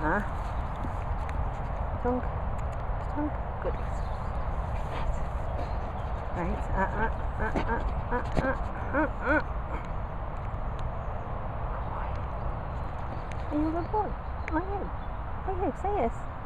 Huh? Tongue. Tongue. Good. Right. Uh, uh, uh, uh, uh, uh, uh, uh. Are you a good boy? I am. Are you? Say yes.